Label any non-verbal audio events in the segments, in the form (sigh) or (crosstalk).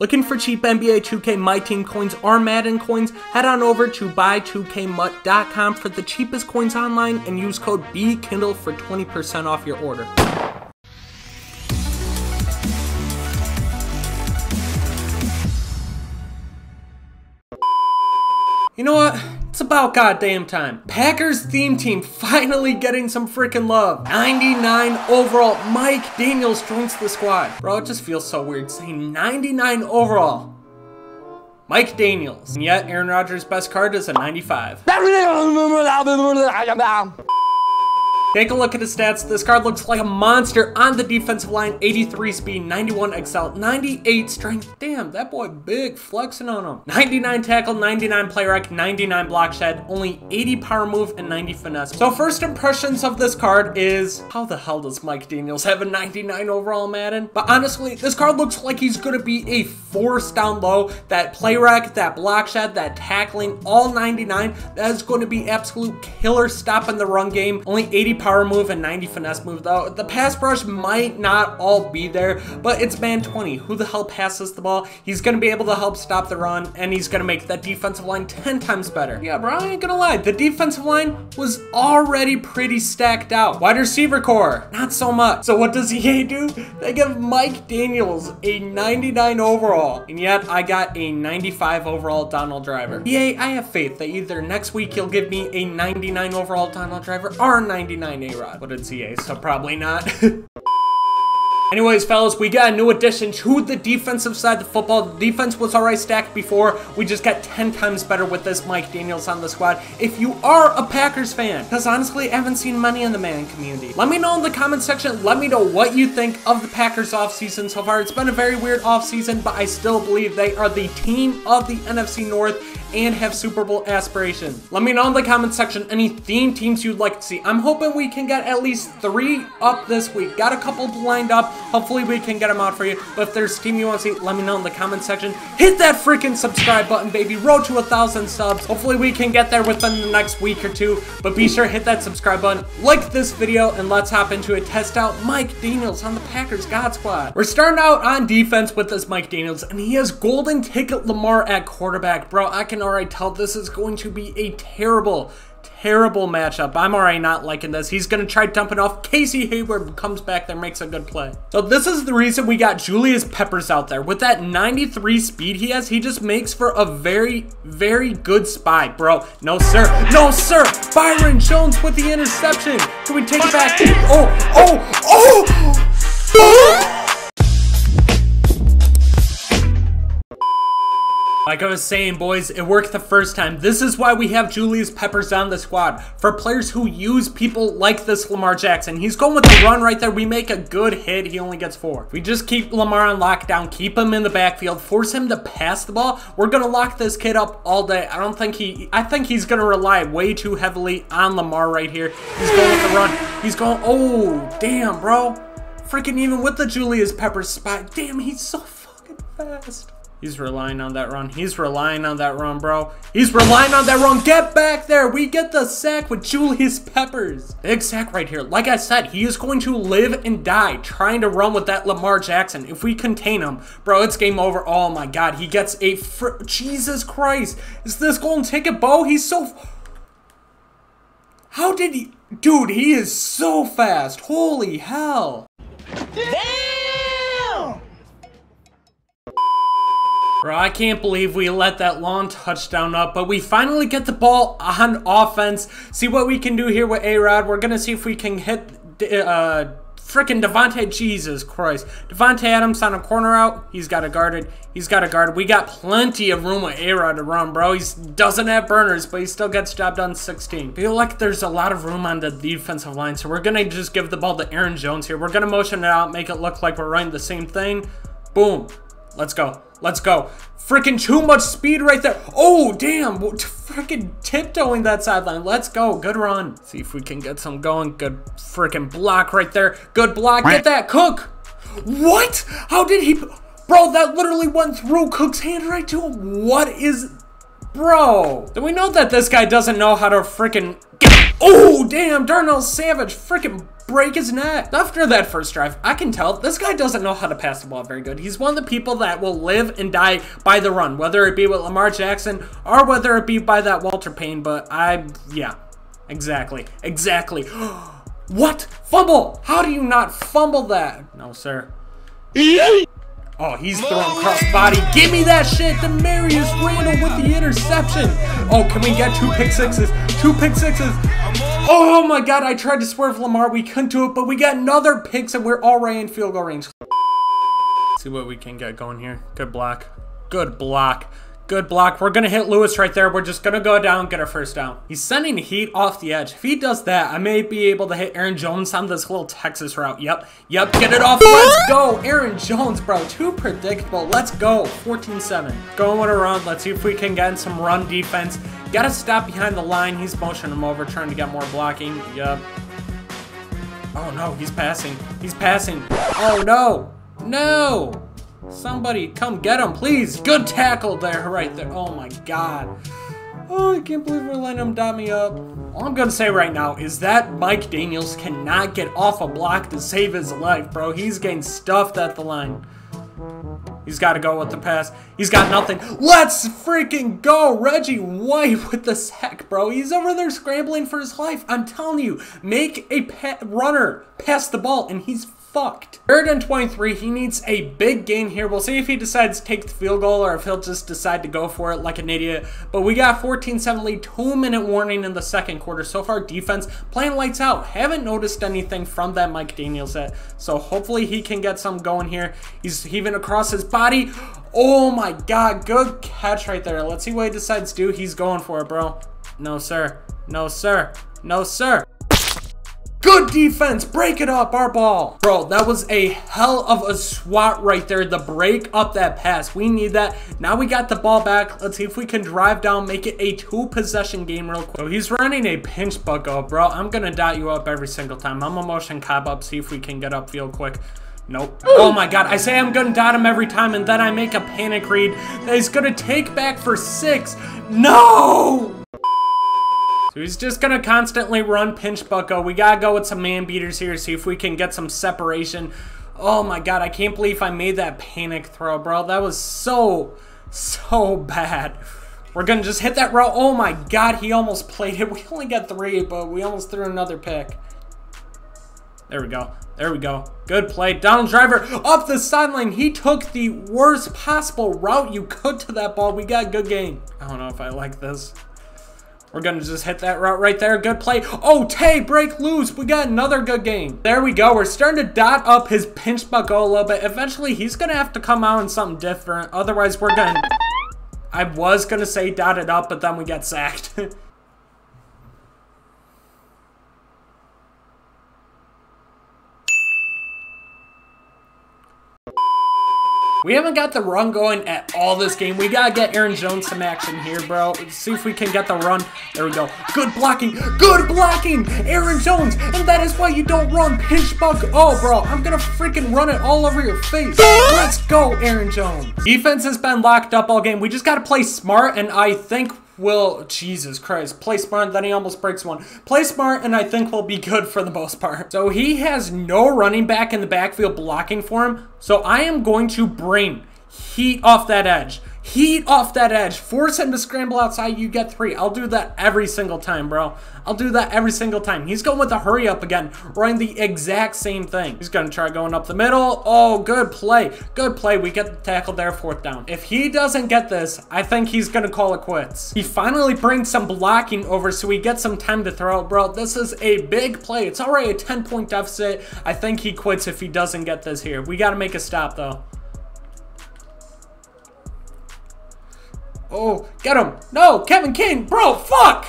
Looking for cheap NBA 2K My Team coins or Madden coins? Head on over to buy2kmut.com for the cheapest coins online and use code Bkindel for 20% off your order. You know what? It's about goddamn time. Packers theme team finally getting some freaking love. 99 overall. Mike Daniels joins the squad. Bro, it just feels so weird saying 99 overall. Mike Daniels. And yet, Aaron Rodgers' best card is a 95. Take a look at his stats. This card looks like a monster on the defensive line. 83 speed, 91 accel, 98 strength. Damn, that boy big, flexing on him. 99 tackle, 99 play rec, 99 block shed, only 80 power move, and 90 finesse. So first impressions of this card is, how the hell does Mike Daniels have a 99 overall Madden? But honestly, this card looks like he's gonna be a force down low. That play rec, that block shed, that tackling, all 99. That is going to be absolute killer stop in the run game. Only 80 power move and 90 finesse move though. The pass rush might not all be there, but it's Madden 20. Who the hell passes the ball? He's going to be able to help stop the run, and he's going to make that defensive line 10 times better. Yeah, bro, I ain't going to lie. The defensive line was already pretty stacked out. Wide receiver core, not so much. So what does EA do? They give Mike Daniels a 99 overall, and yet I got a 95 overall Donald Driver. EA, I have faith that either next week you'll give me a 99 overall Donald Driver or 99 playing A-Rod. What did EA, so probably not. (laughs) Anyways, fellas, we got a new addition to the defensive side of the football. The defense was already stacked before. We just got 10 times better with this Mike Daniels on the squad. If you are a Packers fan, because honestly, I haven't seen many in the Madden community. Let me know in the comment section. Let me know what you think of the Packers offseason so far. It's been a very weird offseason, but I still believe they are the team of the NFC North and have Super Bowl aspirations. Let me know in the comment section any theme teams you'd like to see. I'm hoping we can get at least three up this week. Got a couple lined up. Hopefully we can get them out for you. But if there's a team you want to see, let me know in the comment section. Hit that freaking subscribe button, baby. Road to a thousand subs. Hopefully we can get there within the next week or two. But be sure to hit that subscribe button, like this video, and let's hop into it. Test out Mike Daniels on the Packers God Squad. We're starting out on defense with this Mike Daniels, and he has golden ticket Lamar at quarterback. Bro, I can already tell this is going to be a terrible, terrible matchup. I'm already not liking this. He's going to try dumping off. Casey Hayward comes back there, makes a good play. So this is the reason we got Julius Peppers out there. With that 93 speed he has, he just makes for a very, very good spy. Bro, no sir. No sir. Byron Jones with the interception. Can we take it back? Oh, oh, oh. Like I was saying, boys, it worked the first time. This is why we have Julius Peppers on the squad. For players who use people like this Lamar Jackson. He's going with the run right there. We make a good hit. He only gets four. We just keep Lamar on lockdown, keep him in the backfield, force him to pass the ball. We're going to lock this kid up all day. I don't think he... I think he's going to rely way too heavily on Lamar right here. He's going with the run. He's going... Oh, damn, bro. Freaking even with the Julius Peppers spot. Damn, he's so fucking fast. He's relying on that run. He's relying on that run, bro. He's relying on that run. Get back there. We get the sack with Julius Peppers. Big sack right here. Like I said, he is going to live and die trying to run with that Lamar Jackson. If we contain him, bro, it's game over. Oh my God. He gets a Jesus Christ. Is this golden ticket, Bo? He's so... How did he... Dude, he is so fast. Holy hell. Damn! Bro, I can't believe we let that long touchdown up, but we finally get the ball on offense. See what we can do here with A-Rod. We're going to see if we can hit uh, freaking Davante, Jesus Christ. Davante Adams on a corner out. He's got it guarded. He's got it guarded. We got plenty of room with A-Rod to run, bro. He doesn't have burners, but he still gets job done 16. feel like there's a lot of room on the defensive line, so we're going to just give the ball to Aaron Jones here. We're going to motion it out, make it look like we're running the same thing. Boom. Let's go. Let's go. Freaking too much speed right there. Oh, damn. Freaking tiptoeing that sideline. Let's go. Good run. See if we can get some going. Good freaking block right there. Good block. Get that. Cook. What? How did he... Bro, that literally went through Cook's hand right to him. What is... Bro. Do we know that this guy doesn't know how to freaking... Get... Oh, damn, Darnell Savage freaking break his neck. After that first drive, I can tell this guy doesn't know how to pass the ball very good. He's one of the people that will live and die by the run, whether it be with Lamar Jackson or whether it be by that Walter Payton, but I, yeah, exactly, exactly. (gasps) what? Fumble! How do you not fumble that? No, sir. Oh, he's throwing cross body. Give me that shit. Damarious Randall with the interception. Oh, can we get two pick sixes? Two pick sixes. Oh my god, I tried to swerve Lamar. We couldn't do it, but we got another pick, and we're already in field goal range. See what we can get going here. Good block. Good block. Good block. We're going to hit Lewis right there. We're just going to go down, get our first down. He's sending heat off the edge. If he does that, I may be able to hit Aaron Jones on this little Texas route. Yep. Yep. Get it off. Let's go. Aaron Jones, bro. Too predictable. Let's go. 14-7. Going around. Let's see if we can get in some run defense. Got to stop behind the line. He's motioning him over, trying to get more blocking. Yep. Oh, no. He's passing. He's passing. Oh, no. No. Somebody come get him, please. Good tackle there, right there. Oh my god. Oh, I can't believe we're letting him dot me up. All I'm gonna say right now is that Mike Daniels cannot get off a block to save his life, bro. He's getting stuffed at the line. He's got to go with the pass. He's got nothing. Let's freaking go. Reggie White (laughs) with the sack, bro. He's over there scrambling for his life. I'm telling you, make a runner pass the ball, and he's fucked. Third and 23, he needs a big gain here. We'll see if he decides to take the field goal or if he'll just decide to go for it like an idiot. But we got 14-7 lead, two minute warning in the second quarter. So far, defense playing lights out. Haven't noticed anything from that Mike Daniels yet. So hopefully he can get some going here. He's heaving across his body. Oh my god, good catch right there. Let's see what he decides to do. He's going for it, bro. No, sir. No, sir. No, sir. Good defense. Break it up, our ball. Bro, that was a hell of a swat right there to break up that pass. We need that. Now we got the ball back. Let's see if we can drive down, make it a two-possession game real quick. So he's running a pinch bucko, bro. I'm going to dot you up every single time. I'm a motion Cobb up, see if we can get upfield quick. Nope. Oh my god, I say I'm gonna dot him every time and then I make a panic read that he's gonna take back for six. No! So he's just gonna constantly run pinch bucko. We gotta go with some man beaters here, see if we can get some separation. Oh my god, I can't believe I made that panic throw, bro. That was so, so bad. We're gonna just hit that row. Oh my god, he almost played it. (laughs) We only got three, but we almost threw another pick. There we go. There we go. Good play. Donald Driver up the sideline. He took the worst possible route you could to that ball. We got a good game. I don't know if I like this. We're going to just hit that route right there. Good play. Oh, Tay, break loose. We got another good game. There we go. We're starting to dot up his pinch bucko a little bit. Eventually, he's going to have to come out in something different. Otherwise, we're going to... I was going to say dot it up, but then we get sacked. (laughs) We haven't got the run going at all this game. We gotta get Aaron Jones some action here, bro. Let's see if we can get the run. There we go. Good blocking. Good blocking. Aaron Jones. And that is why you don't run pinch buck. Oh, bro. I'm gonna freaking run it all over your face. Let's go, Aaron Jones. Defense has been locked up all game. We just gotta play smart, and I think will, Jesus Christ, play smart, then he almost breaks one. Play smart, and I think we'll be good for the most part. So he has no running back in the backfield blocking for him, so I am going to bring heat off that edge. Heat off that edge. Force him to scramble outside. You get three. I'll do that every single time, bro. I'll do that every single time. He's going with the hurry up again. Running the exact same thing. He's going to try going up the middle. Oh, good play. Good play. We get the tackle there, fourth down. If he doesn't get this, I think he's going to call it quits. He finally brings some blocking over so we get some time to throw. Bro, this is a big play. It's already a 10-point deficit. I think he quits if he doesn't get this here. We got to make a stop, though. Oh, get him. No, Kevin King. Bro, fuck.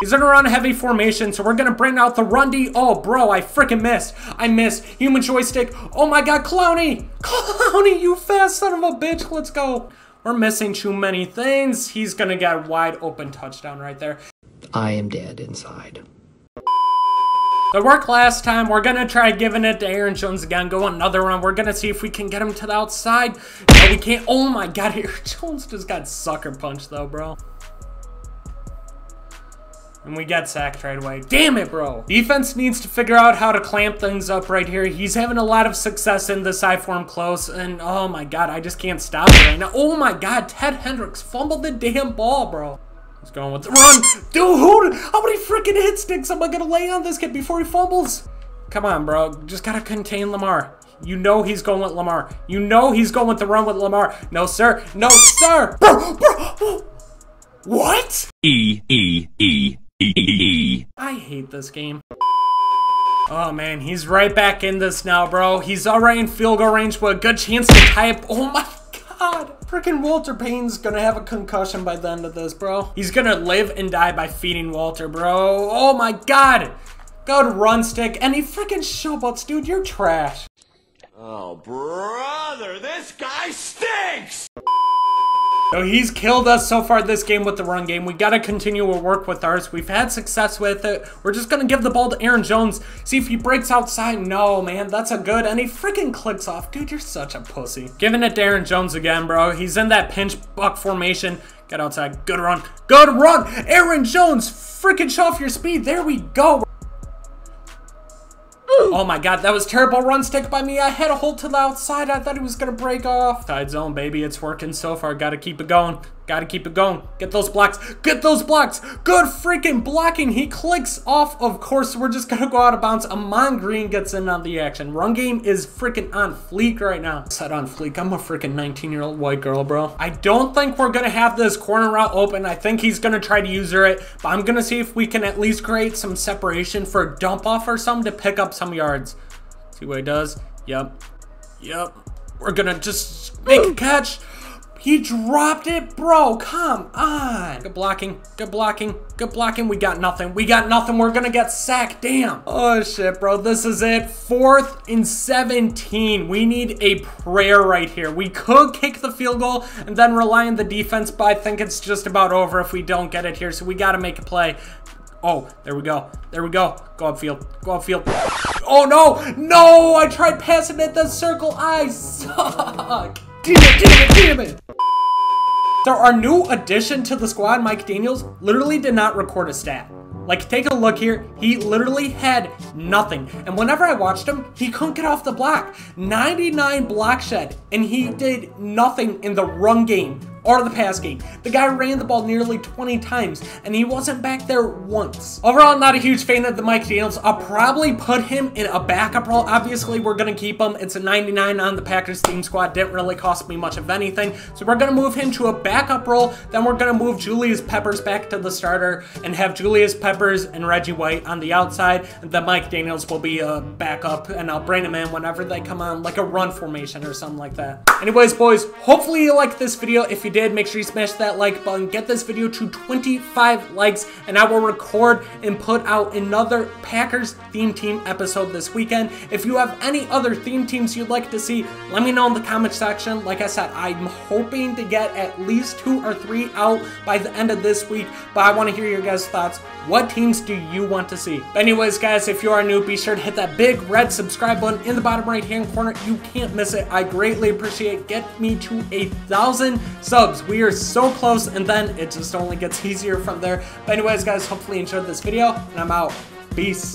He's in a run heavy formation, so we're gonna bring out the Rundy. Oh, bro, I freaking missed. I missed. Human joystick. Oh my god, Clowney. Clowney, you fast son of a bitch. Let's go. We're missing too many things. He's gonna get a wide open touchdown right there. I am dead inside. The work last time. We're going to try giving it to Aaron Jones again. Go another run. We're going to see if we can get him to the outside. No, we can't. Oh my god, (laughs) Aaron Jones just got sucker punched though, bro. And we get sacked right away. Damn it, bro. Defense needs to figure out how to clamp things up right here. He's having a lot of success in this I form close. And oh my god, I just can't stop it right now. Oh my god, Ted Hendricks fumbled the damn ball, bro. He's going with the run. Dude, how many freaking hit sticks am I gonna lay on this kid before he fumbles? Come on, bro. Just gotta contain Lamar. You know he's going with Lamar. You know he's going with the run with Lamar. No, sir. No, sir. Bro, bro. What? E E E E E. I hate this game. Oh man, he's right back in this now, bro. He's already in field goal range with a good chance to tie up. Oh my god. Freaking Walter Payton's gonna have a concussion by the end of this, bro. He's gonna live and die by feeding Walter, bro. Oh my god. Good run stick. And he freaking showboats, dude. You're trash. Oh, brother, this guy stinks! So he's killed us so far this game with the run game. We got to continue to work with ours. We've had success with it. We're just going to give the ball to Aaron Jones. See if he breaks outside. No, man, that's a good. And he freaking clicks off. Dude, you're such a pussy. Giving it to Aaron Jones again, bro. He's in that pinch buck formation. Get outside. Good run. Good run. Aaron Jones, freaking show off your speed. There we go. Oh my god, that was terrible run stick by me. I had a hold to the outside. I thought he was gonna break off. Side zone, baby. It's working so far. Gotta keep it going. Gotta keep it going. Get those blocks. Get those blocks. Good freaking blocking. He clicks off. Of course, we're just gonna go out of bounds. Ahman Green gets in on the action. Run game is freaking on fleek right now. Set on fleek. I'm a freaking 19 year old white girl, bro. I don't think we're gonna have this corner route open. I think he's gonna try to user it, but I'm gonna see if we can at least create some separation for a dump off or something to pick up some yards. See what he does. Yep. Yep. We're gonna just make a catch. He dropped it, bro. Come on. Good blocking. Good blocking. Good blocking. We got nothing. We got nothing. We're going to get sacked. Damn. Oh, shit, bro. This is it. Fourth and 17. We need a prayer right here. We could kick the field goal and then rely on the defense, but I think it's just about over if we don't get it here. So we got to make a play. Oh, there we go. There we go. Go upfield. Go upfield. Oh, no. No, I tried passing it the circle. I suck. Damn it, damn it, damn it. So our new addition to the squad, Mike Daniels, literally did not record a stat. Like, take a look here. He literally had nothing. And whenever I watched him, he couldn't get off the block. 99 block shed, and he did nothing in the run game or the pass game. The guy ran the ball nearly 20 times, and he wasn't back there once. Overall, not a huge fan of the Mike Daniels. I'll probably put him in a backup role. Obviously, we're going to keep him. It's a 99 on the Packers team squad. Didn't really cost me much of anything. So we're going to move him to a backup role. Then we're going to move Julius Peppers back to the starter and have Julius Peppers and Reggie White on the outside. And then Mike Daniels will be a backup, and I'll bring him in whenever they come on, like a run formation or something like that. Anyways, boys, hopefully you liked this video. If you did, make sure you smash that like button. Get this video to 25 likes, and I will record and put out another Packers theme team episode this weekend. If you have any other theme teams you'd like to see, let me know in the comment section. Like I said, I'm hoping to get at least two or three out by the end of this week, but I want to hear your guys' thoughts. What teams do you want to see? But anyways, guys, if you are new, be sure to hit that big red subscribe button in the bottom right hand corner. You can't miss it. I greatly appreciate. Get me to a thousand subs. We are so close, and then it just only gets easier from there. But anyways, guys, hopefully you enjoyed this video, and I'm out. Peace.